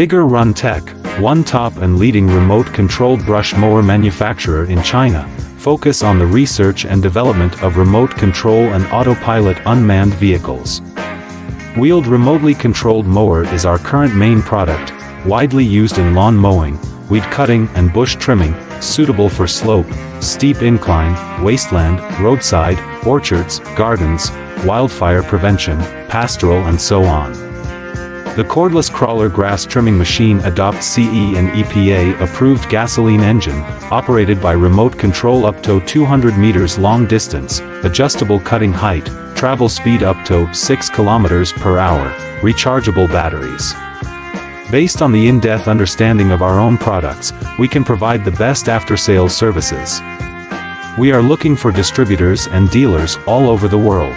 Vigorun Tech, one top and leading remote-controlled brush mower manufacturer in China, focus on the research and development of remote control and autopilot unmanned vehicles. Wheeled remotely controlled mower is our current main product, widely used in lawn mowing, weed cutting and bush trimming, suitable for slope, steep incline, wasteland, roadside, orchards, gardens, wildfire prevention, pastoral and so on. The cordless crawler grass trimming machine adopts CE and EPA approved gasoline engine, operated by remote control up to 200 meters long distance, adjustable cutting height, travel speed up to 6 kilometers per hour, rechargeable batteries. Based on the in-depth understanding of our own products, we can provide the best after-sales services. We are looking for distributors and dealers all over the world.